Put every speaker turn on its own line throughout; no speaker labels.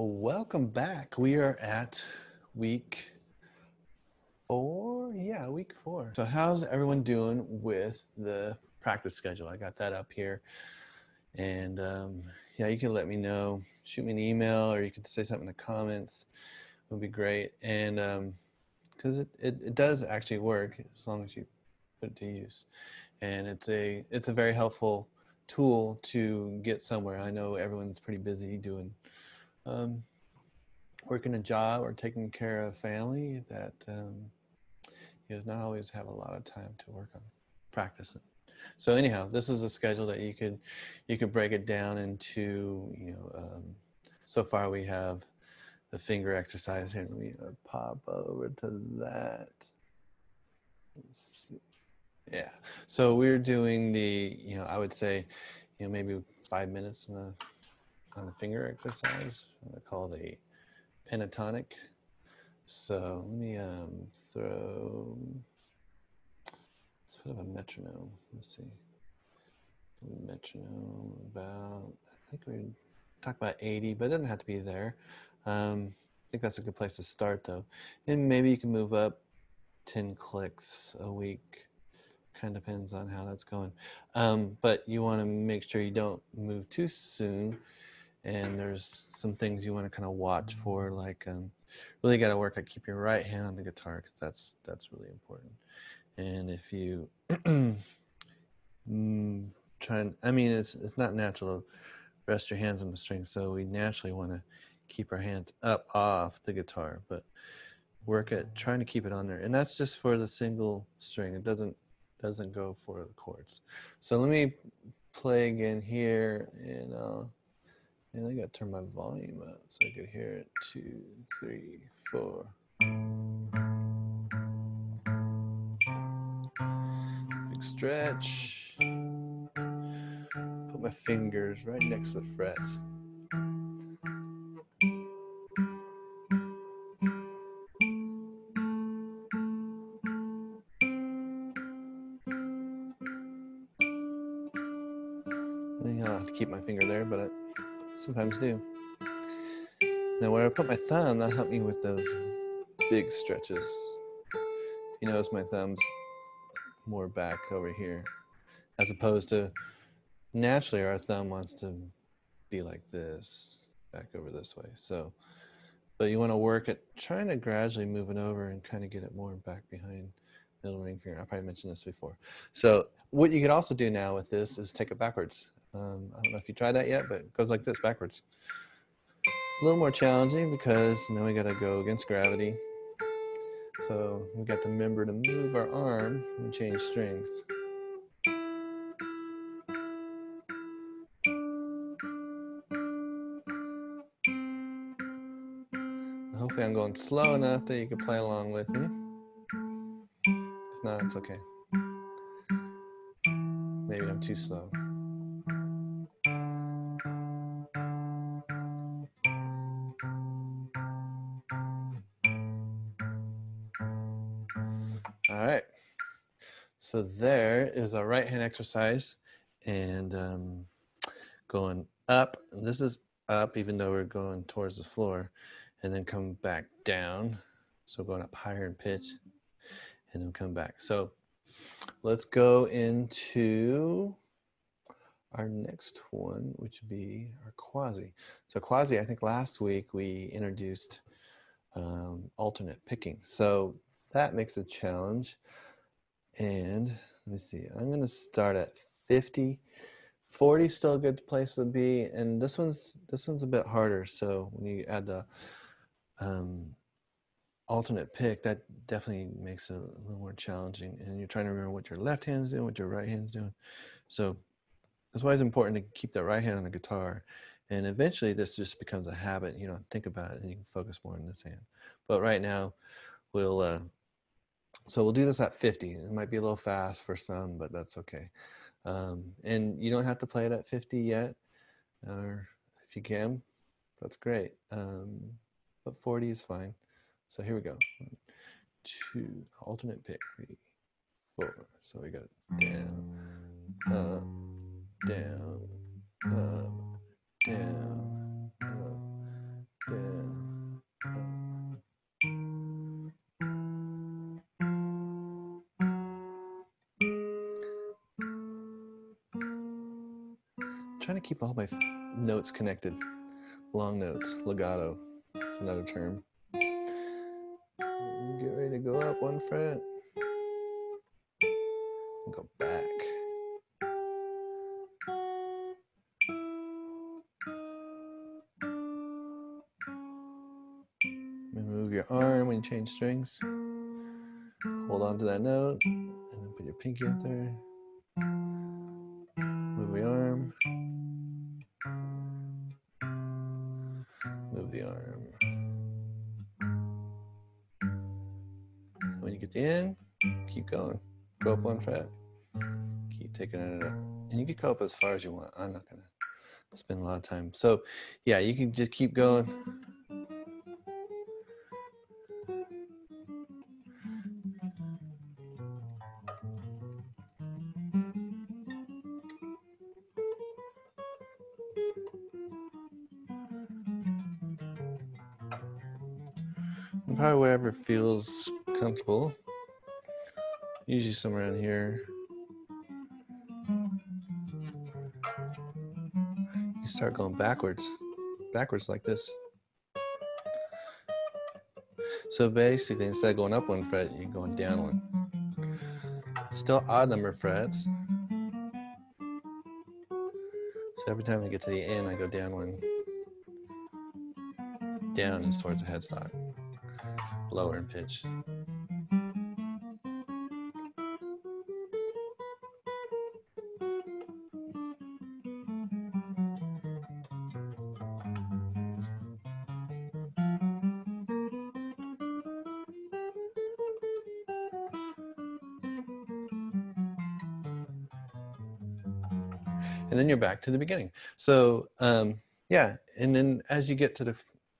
welcome back. We are at week four. Yeah, week four. So, how's everyone doing with the practice schedule? I got that up here. And um, yeah, you can let me know. Shoot me an email or you can say something in the comments. It would be great. And because um, it, it, it does actually work as long as you put it to use. And it's a it's a very helpful tool to get somewhere. I know everyone's pretty busy doing um, working a job or taking care of family that um, you know, not always have a lot of time to work on practicing. So anyhow, this is a schedule that you could you could break it down into you know. Um, so far we have the finger exercise here. We uh, pop over to that. Yeah. So we're doing the you know I would say you know maybe five minutes on the on the finger exercise. I'm going to call the pentatonic. So let me um, throw sort of a metronome. Let's see. Metronome about, I think we talk about 80, but it doesn't have to be there. Um, I think that's a good place to start though. And maybe you can move up 10 clicks a week. Kind of depends on how that's going. Um, but you want to make sure you don't move too soon and there's some things you want to kind of watch for like um, really got to work at keep your right hand on the guitar because that's that's really important. And if you mm, try and i mean it's it's not natural to rest your hands on the string so we naturally want to keep our hands up off the guitar but work at trying to keep it on there and that's just for the single string it doesn't doesn't go for the chords. So let me play again here and uh, and I gotta turn my volume up so I could hear it. Two, three, four. Big stretch. Put my fingers right next to the frets. Sometimes do. Now where I put my thumb, that helped me with those big stretches. You notice my thumb's more back over here, as opposed to naturally our thumb wants to be like this, back over this way. So, but you want to work at trying to gradually move it over and kind of get it more back behind middle ring finger. I probably mentioned this before. So what you could also do now with this is take it backwards. Um, I don't know if you tried that yet, but it goes like this backwards. A little more challenging because now we got to go against gravity. So we got to remember to move our arm and change strings. Hopefully I'm going slow enough that you can play along with me. If not, it's okay. Maybe I'm too slow. So there is a right hand exercise and um, going up. This is up even though we're going towards the floor and then come back down. So going up higher in pitch and then come back. So let's go into our next one, which would be our quasi. So quasi, I think last week we introduced um, alternate picking. So that makes a challenge. And let me see, I'm going to start at 50. 40 is still a good place to be. And this one's, this one's a bit harder. So when you add the um, alternate pick, that definitely makes it a little more challenging. And you're trying to remember what your left hand's doing, what your right hand's doing. So that's why it's important to keep that right hand on the guitar. And eventually this just becomes a habit. You know, think about it and you can focus more on this hand. But right now, we'll uh, so we'll do this at 50. It might be a little fast for some, but that's okay. Um, and you don't have to play it at 50 yet, or if you can, that's great. Um, but 40 is fine. So here we go. One, two, alternate pick, three, four. So we got down, up, down, up, down, up, Yeah. Trying to keep all my notes connected. Long notes, legato, another term. Get ready to go up one fret. Go back. Move your arm when you change strings. Hold on to that note and then put your pinky up there. Move your arm. Going. Go up one fret. Keep taking it up. And you can go up as far as you want. I'm not gonna spend a lot of time. So yeah, you can just keep going. Probably whatever feels comfortable. Usually somewhere around here. You start going backwards, backwards like this. So basically, instead of going up one fret, you're going down one. Still odd number of frets. So every time I get to the end, I go down one. Down is towards the headstock lower in pitch. And then you're back to the beginning. So um, yeah, and then as you get to the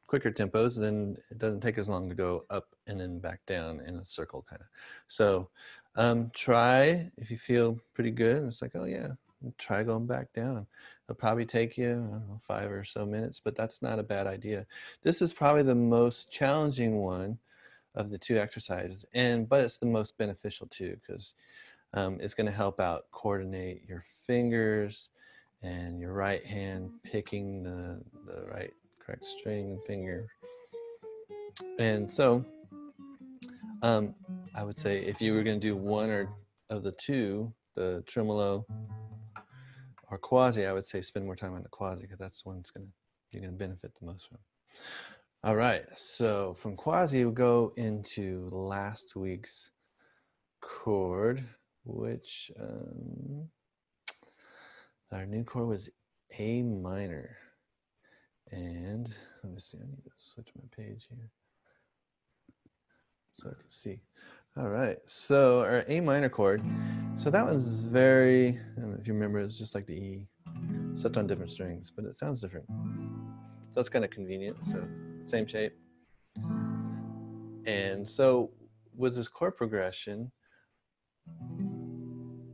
quicker tempos, then it doesn't take as long to go up and then back down in a circle kind of. So um, try if you feel pretty good. And It's like, oh yeah, try going back down. It'll probably take you know, five or so minutes, but that's not a bad idea. This is probably the most challenging one of the two exercises, and but it's the most beneficial too because um, it's going to help out coordinate your fingers and your right hand picking the the right correct string and finger. And so um, I would say if you were going to do one or of the two, the tremolo or quasi, I would say spend more time on the quasi because that's the one that's going to you're going to benefit the most from. All right, so from quasi we'll go into last week's chord, which um, our new chord was A minor. And let me see, I need to switch my page here so I can see. All right, so our A minor chord. So that one's very, if you remember, it's just like the E, except on different strings, but it sounds different. So it's kind of convenient. So same shape. And so with this chord progression,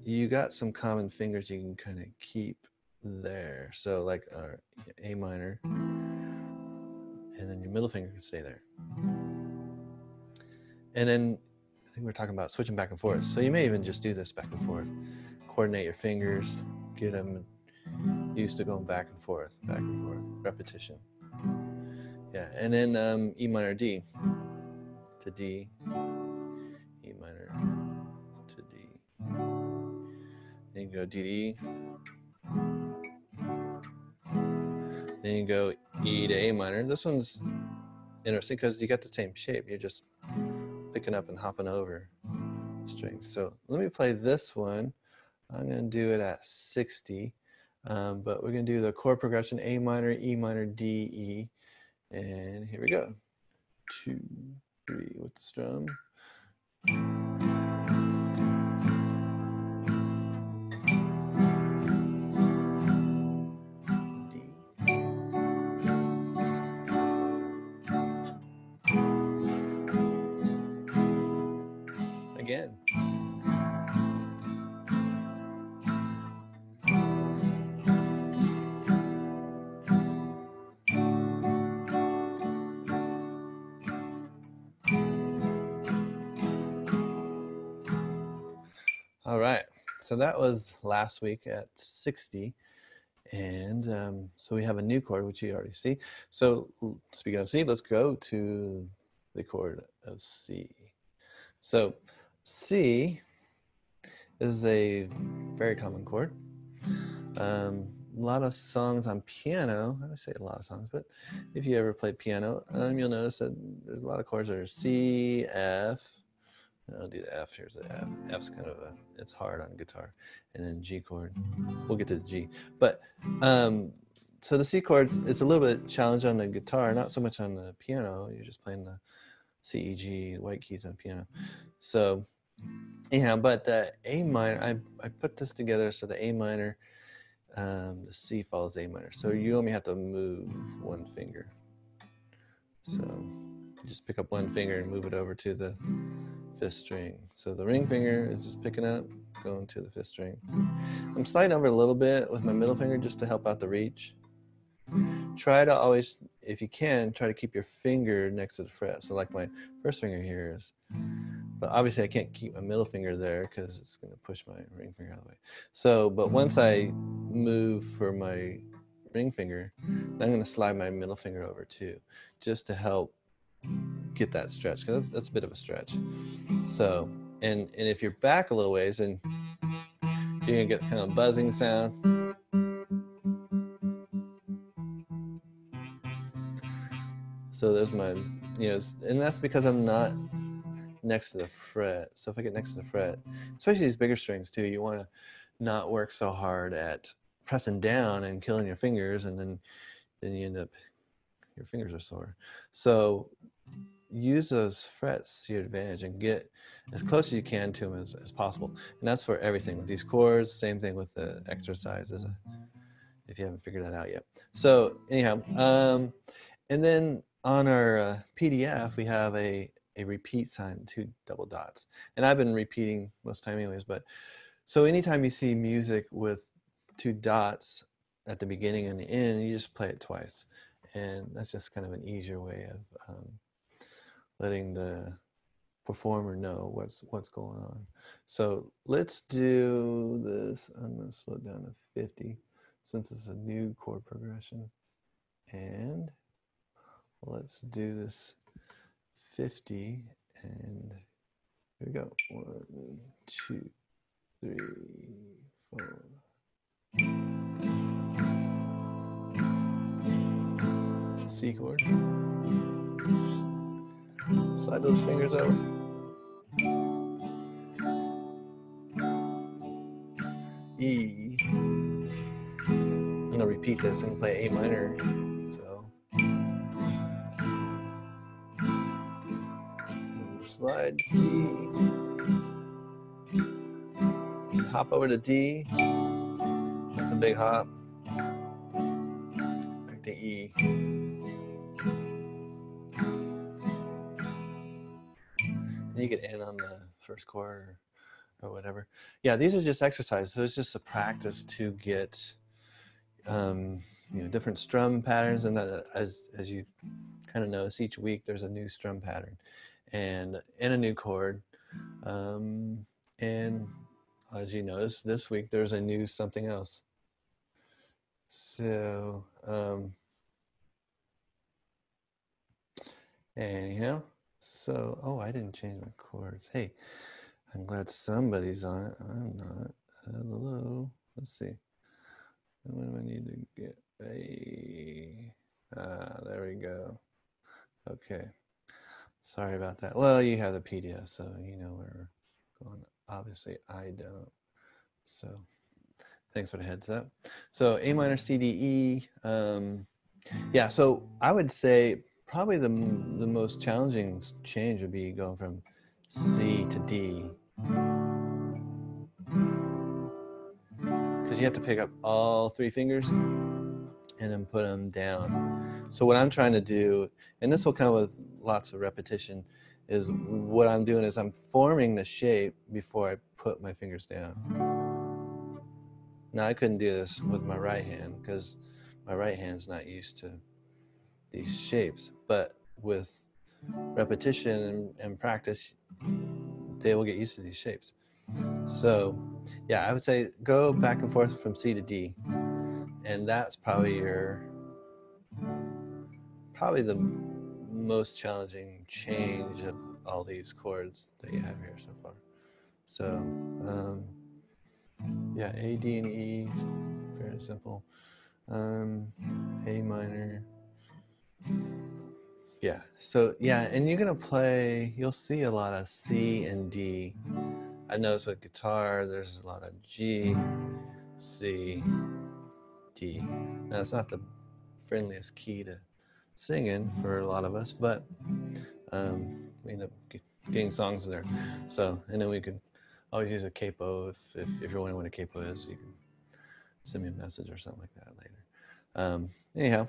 you got some common fingers you can kind of keep there. So like our A minor, and then your middle finger can stay there. And then I think we're talking about switching back and forth. So you may even just do this back and forth. Coordinate your fingers, get them used to going back and forth, back and forth, repetition. Yeah, and then um, E minor D to D, you go D to E. Then you go E to A minor. This one's interesting because you got the same shape. You're just picking up and hopping over strings. So let me play this one. I'm going to do it at 60, um, but we're going to do the chord progression A minor, E minor, D, E. And here we go. Two, three with the strum. again. All right, so that was last week at 60. And um, so we have a new chord, which you already see. So speaking of C, let's go to the chord of C. So C is a very common chord. Um, a lot of songs on piano, I say a lot of songs, but if you ever play piano, um, you'll notice that there's a lot of chords that are C, F, I'll do the F. Here's the F. F's kind of a, it's hard on guitar. And then G chord. We'll get to the G. But, um, so the C chord, it's a little bit challenge on the guitar, not so much on the piano. You're just playing the C, E, G, white keys on piano. So, anyhow, but the A minor, I, I put this together so the A minor, um, the C follows A minor. So you only have to move one finger. So just pick up one finger and move it over to the fifth string. So the ring finger is just picking up, going to the fifth string. I'm sliding over a little bit with my middle finger just to help out the reach. Try to always, if you can, try to keep your finger next to the fret. So like my first finger here is, but obviously I can't keep my middle finger there because it's going to push my ring finger out of the way. So, but once I move for my ring finger, I'm going to slide my middle finger over too, just to help get that stretch because that's, that's, a bit of a stretch. So, and and if you're back a little ways, and you're gonna get kind of a buzzing sound. So there's my, you know, and that's because I'm not next to the fret. So if I get next to the fret, especially these bigger strings too, you want to not work so hard at pressing down and killing your fingers, and then then you end up your fingers are sore. So use those frets to your advantage and get as close as you can to them as, as possible. And that's for everything with these chords, same thing with the exercises, if you haven't figured that out yet. So anyhow, um, and then on our uh, PDF, we have a, a repeat sign, two double dots. And I've been repeating most time anyways, but so anytime you see music with two dots at the beginning and the end, you just play it twice. And that's just kind of an easier way of um, letting the performer know what's what's going on. So let's do this. I'm to slow down to 50 since it's a new chord progression. And let's do this 50 and here we go. One, two, three, four. C chord. Slide those fingers out. E. I'm gonna repeat this and play A minor. Slide C. Hop over to D. That's a big hop. Back to E. And you get in on the first chord or, or whatever. Yeah, these are just exercises. So it's just a practice to get um, you know different strum patterns, and that as as you kind of notice, each week there's a new strum pattern and and a new chord. Um, and as you notice, this week there's a new something else. So um, anyhow. So, oh, I didn't change my chords. Hey, I'm glad somebody's on it. I'm not. Hello. Let's see. What do I need to get a? Ah, there we go. Okay. Sorry about that. Well, you have the PDF, so you know where we're going. Obviously, I don't. So, thanks for the heads up. So, A minor, C, D, E. Um, yeah, so I would say probably the, the most challenging change would be going from C to D. Because you have to pick up all three fingers and then put them down. So what I'm trying to do, and this will come with lots of repetition, is what I'm doing is I'm forming the shape before I put my fingers down. Now I couldn't do this with my right hand because my right hand's not used to these shapes, but with repetition and, and practice, they will get used to these shapes. So, yeah, I would say go back and forth from C to D, and that's probably your probably the most challenging change of all these chords that you have here so far. So, um, yeah, A, D, and E, very simple. Um, A minor. Yeah, so yeah, and you're gonna play, you'll see a lot of C and D. I noticed with guitar, there's a lot of G, C, D. Now, it's not the friendliest key to sing in for a lot of us, but um, we end up getting songs there. So, and then we can always use a capo if, if, if you're wondering what a capo is, you can send me a message or something like that later. Um, anyhow,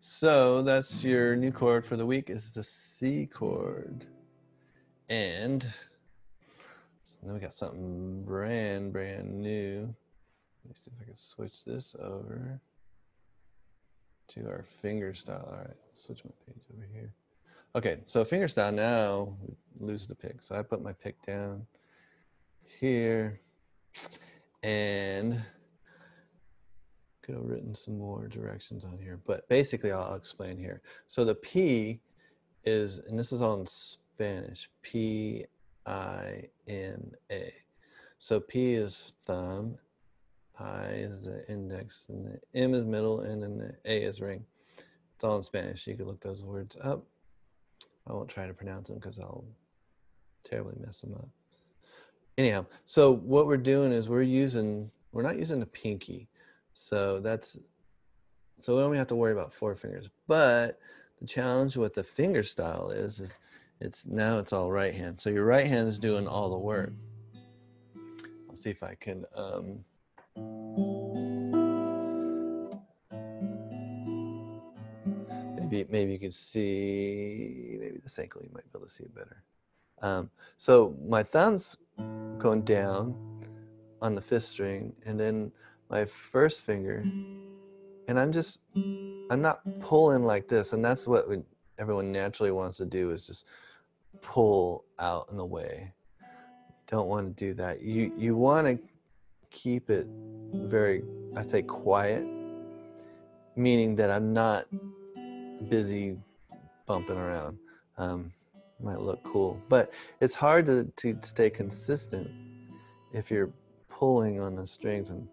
so that's your new chord for the week is the C chord. And then we got something brand, brand new. Let me see if I can switch this over to our finger style. All right, switch my page over here. Okay, so finger style now, lose the pick. So I put my pick down here and could have written some more directions on here, but basically I'll explain here. So the P is, and this is in Spanish, P I M A. So P is thumb, I is the index, and the M is middle, and then the A is ring. It's all in Spanish. You could look those words up. I won't try to pronounce them because I'll terribly mess them up. Anyhow, so what we're doing is we're using, we're not using the pinky. So that's, so we only have to worry about four fingers. But the challenge with the finger style is, is it's now it's all right hand. So your right hand is doing all the work. I'll see if I can, um, maybe, maybe you can see, maybe this ankle, you might be able to see it better. Um, so my thumb's going down on the fifth string and then my first finger and I'm just I'm not pulling like this and that's what everyone naturally wants to do is just pull out and away don't want to do that you you want to keep it very I'd say quiet meaning that I'm not busy bumping around um, might look cool but it's hard to, to stay consistent if you're pulling on the strings and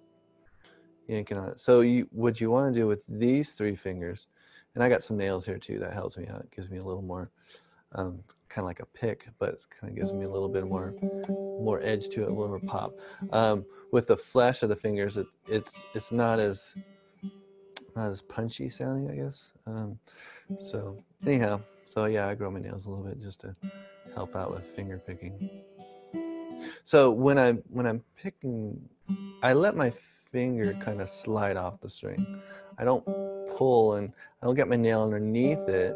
yanking on it. So you, what you want to do with these three fingers, and I got some nails here too, that helps me out. It gives me a little more, um, kind of like a pick, but it kind of gives me a little bit more, more edge to it, a little more pop. Um, with the flesh of the fingers, it, it's, it's not as, not as punchy sounding, I guess. Um, so anyhow, so yeah, I grow my nails a little bit just to help out with finger picking. So when I when I'm picking, I let my finger kind of slide off the string. I don't pull and I don't get my nail underneath it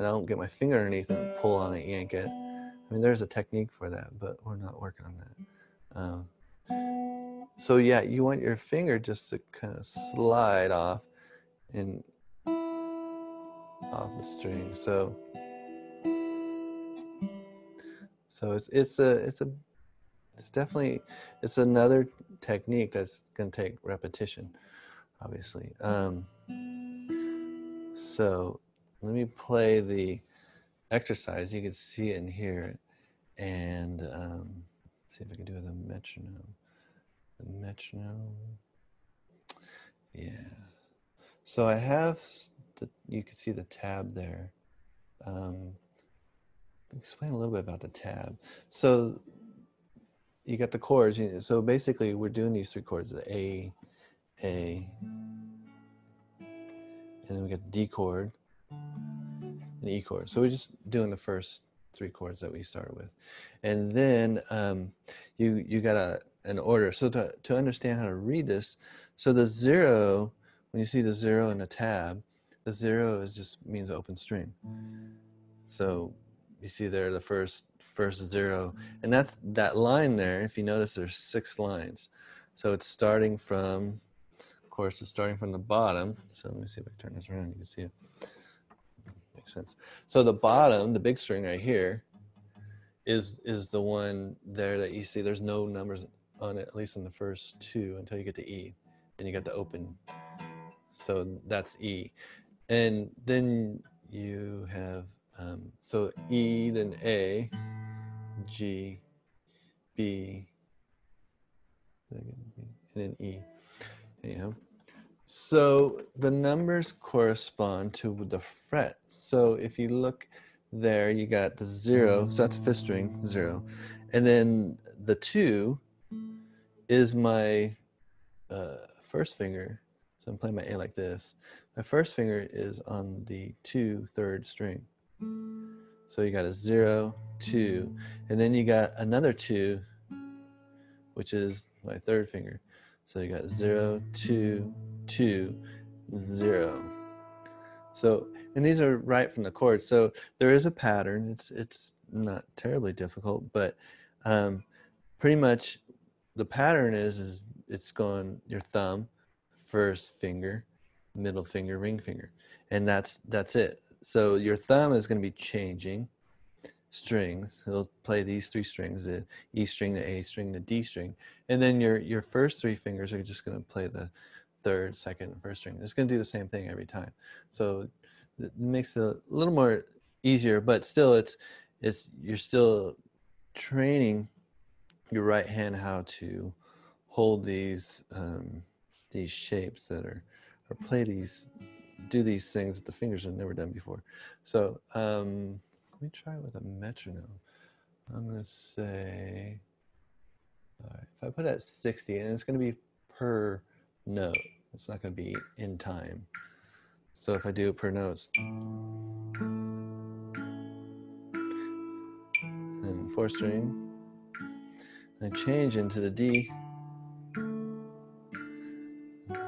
and I don't get my finger underneath and pull on it, yank it. I mean, there's a technique for that, but we're not working on that. Um, so yeah, you want your finger just to kind of slide off and off the string. So, so it's it's a it's a it's definitely it's another technique that's going to take repetition obviously um, so let me play the exercise. You can see it and hear it and um, see if I can do the metronome. The metronome? Yeah. So I have the, you can see the tab there. Um, explain a little bit about the tab. So you got the chords. So basically, we're doing these three chords: the A, A, and then we got the D chord and E chord. So we're just doing the first three chords that we start with, and then um, you you got a an order. So to to understand how to read this, so the zero when you see the zero in the tab, the zero is just means open string. So you see there the first first zero. And that's that line there. If you notice, there's six lines. So it's starting from, of course, it's starting from the bottom. So let me see if I turn this around. You can see it. Sense. So the bottom, the big string right here, is is the one there that you see. There's no numbers on it, at least in the first two until you get to E. and you got the open. So that's E. And then you have, um, so E, then A, G, B, and then E. Anyhow. So the numbers correspond to the fret. So if you look there, you got the zero, so that's fifth string, zero. And then the two is my uh, first finger. So I'm playing my A like this. My first finger is on the two third string. So you got a zero, two, and then you got another two, which is my third finger. So you got zero, two, two, zero. So, and these are right from the chord. So there is a pattern. It's it's not terribly difficult, but um, pretty much the pattern is is it's going your thumb, first finger, middle finger, ring finger, and that's that's it. So your thumb is going to be changing strings. It'll play these three strings: the E string, the A string, the D string, and then your your first three fingers are just going to play the third, second, and first string. It's going to do the same thing every time. So it makes it a little more easier, but still, it's it's you're still training your right hand how to hold these um, these shapes that are or play these do these things that the fingers have never done before. So um, let me try with a metronome. I'm gonna say, all right, if I put at 60, and it's gonna be per note. It's not gonna be in time. So if I do notes, and four string, then change into the D,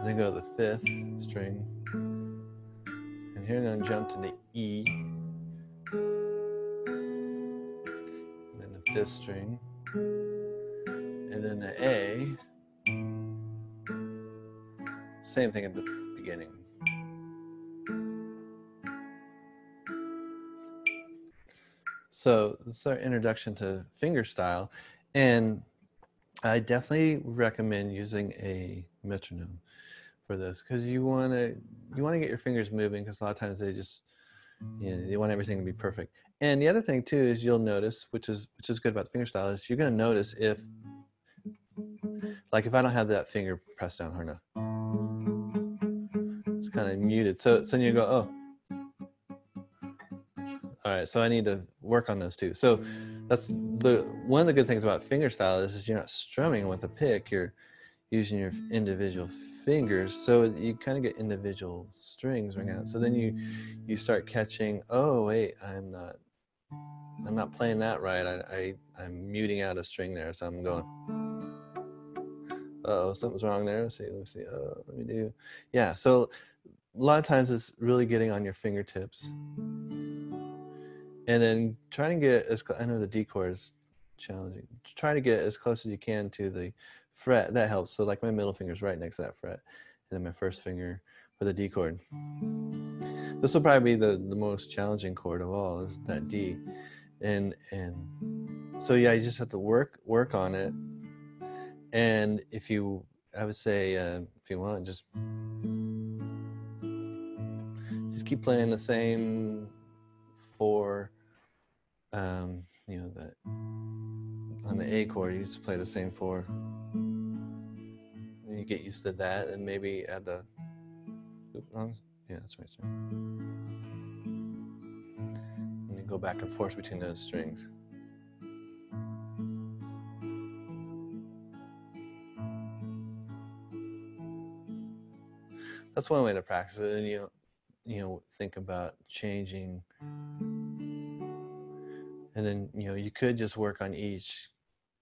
then go to the fifth string, and here I'm going to jump to the E, and then the fifth string, and then the A, same thing at the beginning. So this is our introduction to fingerstyle. And I definitely recommend using a metronome for this because you want to you want to get your fingers moving because a lot of times they just you know you want everything to be perfect. And the other thing too is you'll notice, which is which is good about the fingerstyle, is you're going to notice if like if I don't have that finger pressed down hard enough, it's kind of muted. So so you go oh all right, so I need to work on those too. So that's the one of the good things about fingerstyle is, is you're not strumming with a pick. You're using your individual fingers, so you kind of get individual strings ring out. So then you you start catching. Oh wait, I'm not I'm not playing that right. I, I I'm muting out a string there, so I'm going. Oh, something's wrong there. Let's see. Let's see. Oh, let me do. Yeah. So a lot of times it's really getting on your fingertips and then trying to get as I know the D chord is challenging. Trying to get as close as you can to the fret that helps. So like my middle finger is right next to that fret, and then my first finger for the D chord. This will probably be the the most challenging chord of all is that D, and and so yeah, you just have to work work on it. And if you, I would say, uh, if you want, just just keep playing the same four, um, you know, that on the A chord, you just play the same four. And you get used to that, and maybe add the, yeah, that's right, sorry. And you go back and forth between those strings. That's one way to practice it, and you you know, think about changing and then you know you could just work on each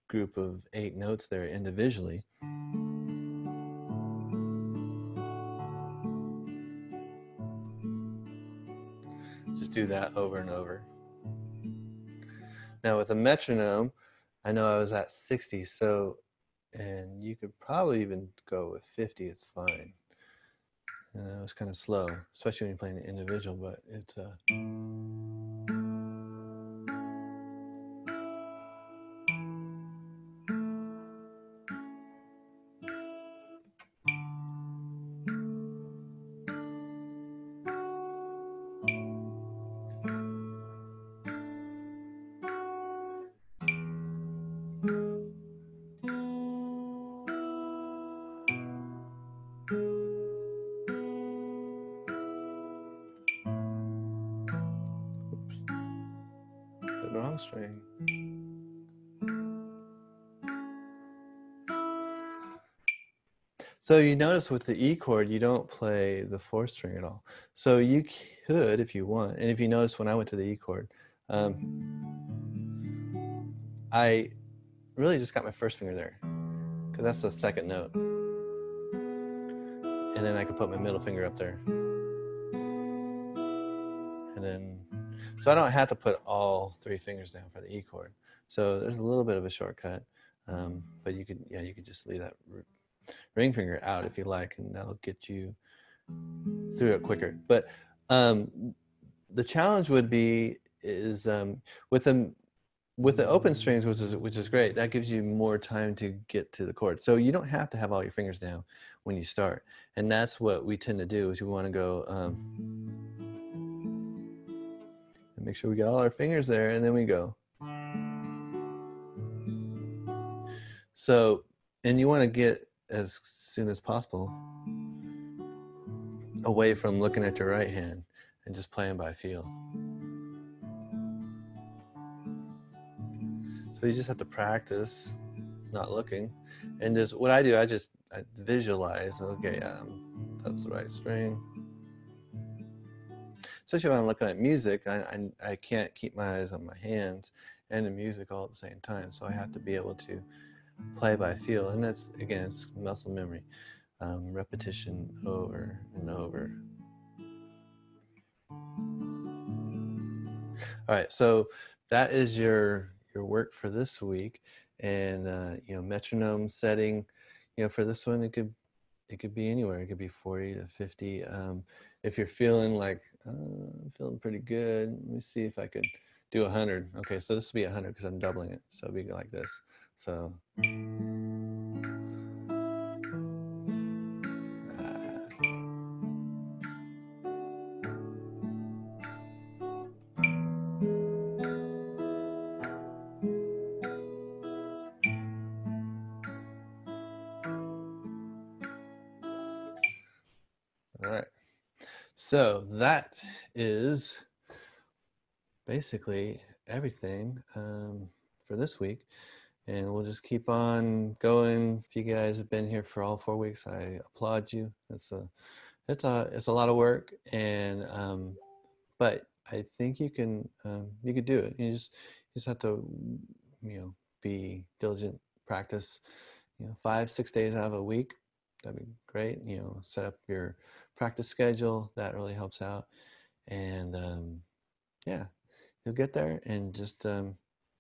group of eight notes there individually. Just do that over and over. Now with a metronome i know i was at 60 so and you could probably even go with 50 it's fine. You know, it's kind of slow especially when you're playing an individual but it's a uh, So you notice with the E chord, you don't play the fourth string at all. So you could, if you want, and if you notice when I went to the E chord, um, I really just got my first finger there because that's the second note. And then I can put my middle finger up there. And then, so I don't have to put all three fingers down for the E chord. So there's a little bit of a shortcut, um, but you could, yeah, you could just leave that ring finger out if you like, and that'll get you through it quicker. But um, the challenge would be is um, with them with the open strings, which is which is great. That gives you more time to get to the chord. So you don't have to have all your fingers down when you start, and that's what we tend to do. Is we want to go um, and make sure we get all our fingers there, and then we go. So, and you want to get as soon as possible away from looking at your right hand and just playing by feel. So you just have to practice not looking. And just what I do, I just I visualize, okay, um, that's the right string. Especially when I'm looking at music, I, I, I can't keep my eyes on my hands and the music all at the same time. So I have to be able to play by feel. And that's, again, it's muscle memory, um, repetition over and over. All right, so that is your your work for this week, and uh, you know metronome setting. You know, for this one, it could it could be anywhere. It could be forty to fifty. Um, if you're feeling like uh, I'm feeling pretty good, let me see if I could do a hundred. Okay, so this will be a hundred because I'm doubling it. So it'll be like this. So. All right. So that is basically everything um, for this week and we'll just keep on going. If you guys have been here for all four weeks, I applaud you. It's a, it's a, it's a lot of work, and um, but I think you can, um, you could do it. You just, you just have to, you know, be diligent, practice, you know, five, six days out of a week. That'd be great. You know, set up your practice schedule. That really helps out, and um, yeah, you'll get there. And just, um,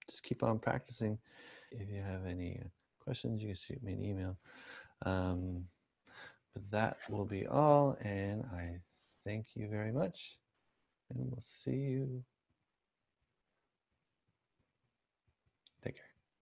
just keep on practicing if you have any questions, you can shoot me an email. Um, but that will be all, and I thank you very much, and we'll see you